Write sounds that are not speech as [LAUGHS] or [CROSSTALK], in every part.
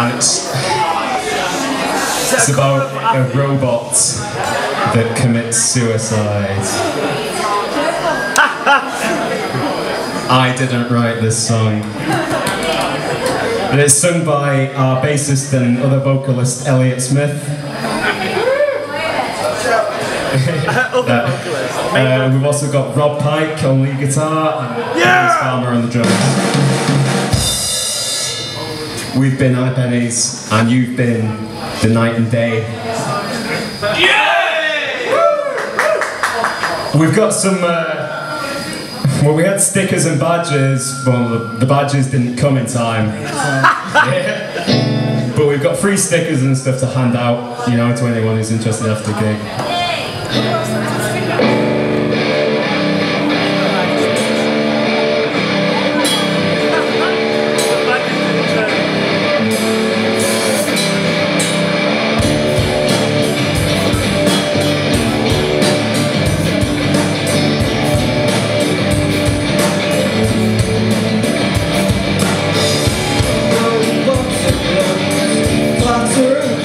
and it's it's about a robot that commits suicide. I didn't write this song. And it's sung by our bassist and other vocalist Elliot Smith. [LAUGHS] Uh, we've also got Rob Pike on lead guitar and James Farmer on the drums. We've been Eyepennies and you've been the night and day. We've got some. Uh, well, we had stickers and badges. Well, the, the badges didn't come in time. [LAUGHS] Yeah. But we've got free stickers and stuff to hand out, you know, to anyone who's interested after the gig.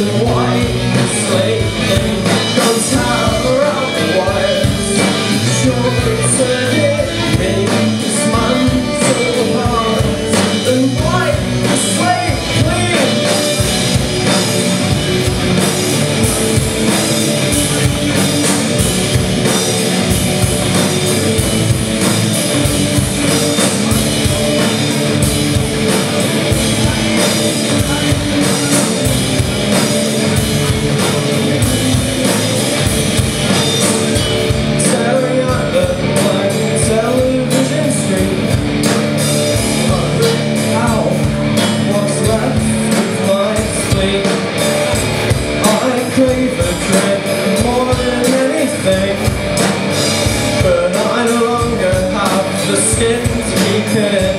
Lord. I crave a drink more than anything. But I no longer have the skin to keep it